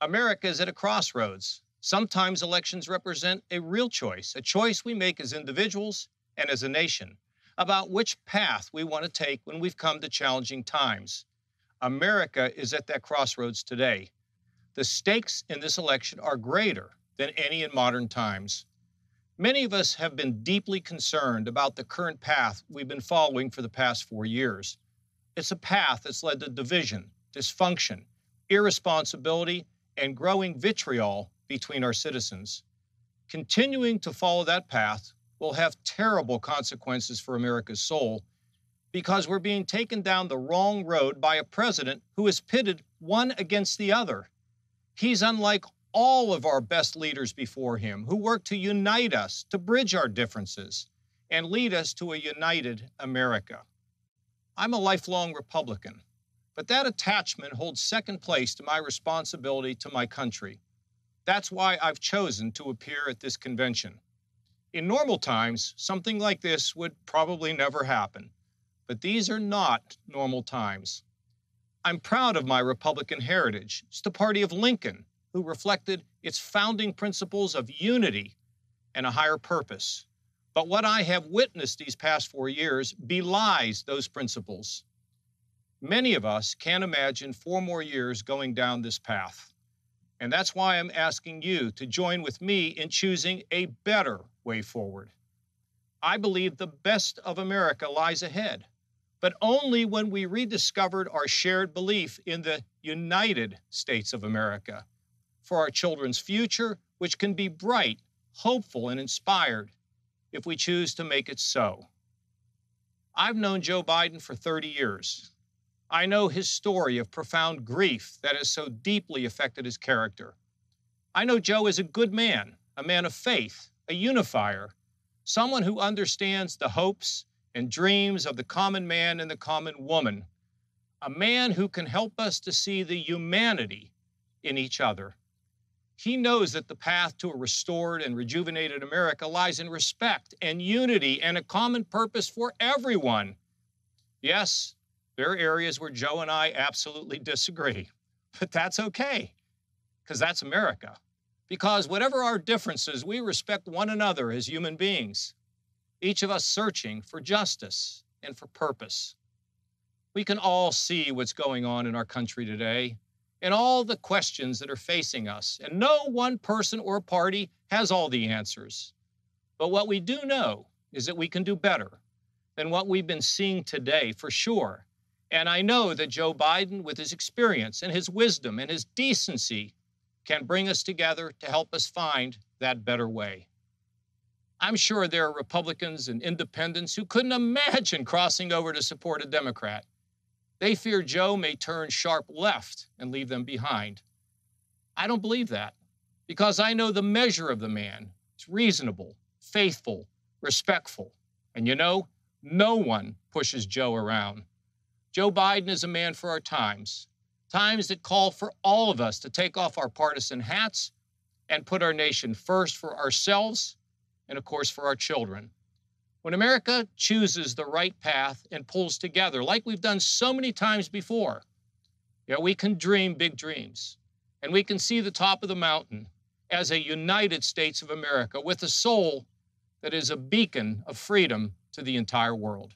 America is at a crossroads. Sometimes elections represent a real choice, a choice we make as individuals and as a nation about which path we want to take when we've come to challenging times. America is at that crossroads today. The stakes in this election are greater than any in modern times. Many of us have been deeply concerned about the current path we've been following for the past four years. It's a path that's led to division, dysfunction, irresponsibility, and growing vitriol between our citizens. Continuing to follow that path will have terrible consequences for America's soul because we're being taken down the wrong road by a president who is pitted one against the other. He's unlike all of our best leaders before him who worked to unite us, to bridge our differences, and lead us to a united America. I'm a lifelong Republican, but that attachment holds second place to my responsibility to my country. That's why I've chosen to appear at this convention. In normal times, something like this would probably never happen, but these are not normal times. I'm proud of my Republican heritage. It's the party of Lincoln, who reflected its founding principles of unity and a higher purpose. But what I have witnessed these past four years belies those principles. Many of us can't imagine four more years going down this path. And that's why I'm asking you to join with me in choosing a better way forward. I believe the best of America lies ahead, but only when we rediscovered our shared belief in the United States of America for our children's future, which can be bright, hopeful, and inspired if we choose to make it so. I've known Joe Biden for 30 years. I know his story of profound grief that has so deeply affected his character. I know Joe is a good man, a man of faith, a unifier, someone who understands the hopes and dreams of the common man and the common woman, a man who can help us to see the humanity in each other. He knows that the path to a restored and rejuvenated America lies in respect and unity and a common purpose for everyone. Yes, there are areas where Joe and I absolutely disagree, but that's okay, because that's America. Because whatever our differences, we respect one another as human beings, each of us searching for justice and for purpose. We can all see what's going on in our country today and all the questions that are facing us. And no one person or party has all the answers. But what we do know is that we can do better than what we've been seeing today, for sure. And I know that Joe Biden, with his experience and his wisdom and his decency, can bring us together to help us find that better way. I'm sure there are Republicans and independents who couldn't imagine crossing over to support a Democrat. They fear Joe may turn sharp left and leave them behind. I don't believe that because I know the measure of the man. It's reasonable, faithful, respectful. And you know, no one pushes Joe around. Joe Biden is a man for our times, times that call for all of us to take off our partisan hats and put our nation first for ourselves and, of course, for our children. When America chooses the right path and pulls together, like we've done so many times before, know, we can dream big dreams and we can see the top of the mountain as a United States of America with a soul that is a beacon of freedom to the entire world.